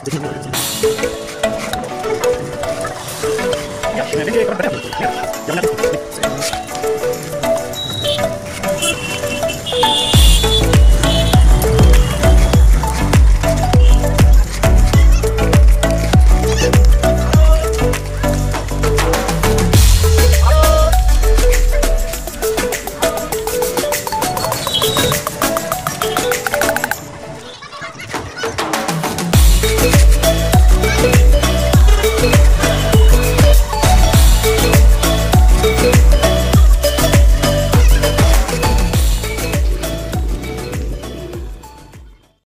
Ya, ini bir şey yapalım. Ya, yanına bir şey.